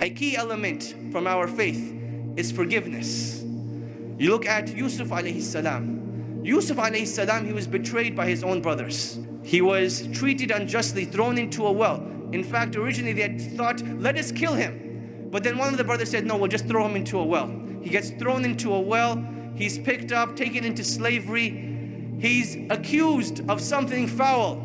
A key element from our faith is forgiveness. You look at Yusuf alayhi salam. Yusuf alayhi salam, he was betrayed by his own brothers. He was treated unjustly, thrown into a well. In fact, originally they had thought, let us kill him. But then one of the brothers said, no, we'll just throw him into a well. He gets thrown into a well. He's picked up, taken into slavery. He's accused of something foul.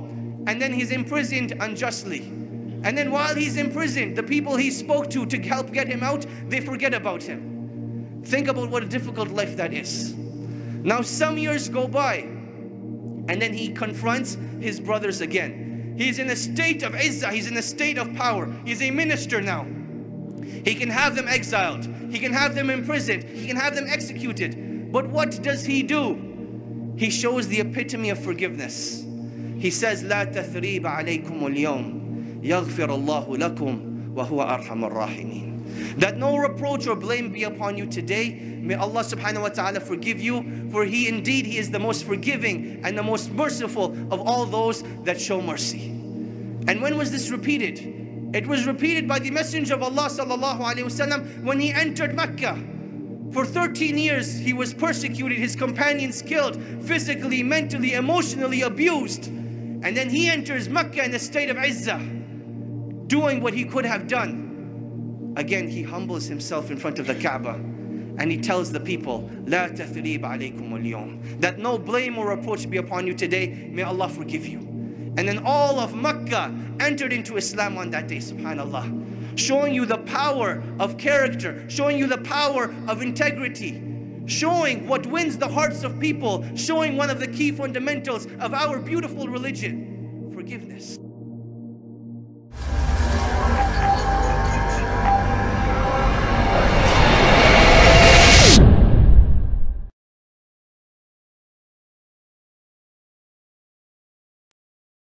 And then he's imprisoned unjustly. And then while he's imprisoned, the people he spoke to to help get him out, they forget about him. Think about what a difficult life that is. Now some years go by, and then he confronts his brothers again. He's in a state of izzah, he's in a state of power. He's a minister now. He can have them exiled, he can have them imprisoned, he can have them executed. But what does he do? He shows the epitome of forgiveness. He says, لا تثريب عليكم اليوم يغفر الله لكم وهو أرحم الراحمين that no reproach or blame be upon you today. May Allah subhanahu wa ta'ala forgive you, for He indeed He is the most forgiving and the most merciful of all those that show mercy. And when was this repeated? It was repeated by the Messenger of Allah sallallahu alaihi wasallam when he entered Mecca. For 13 years he was persecuted, his companions killed, physically, mentally, emotionally abused. And then he enters Mecca in a state of izzah doing what he could have done. Again, he humbles himself in front of the Kaaba and he tells the people, La alaykum al that no blame or reproach be upon you today. May Allah forgive you. And then all of Mecca entered into Islam on that day, subhanAllah. Showing you the power of character, showing you the power of integrity, showing what wins the hearts of people, showing one of the key fundamentals of our beautiful religion forgiveness.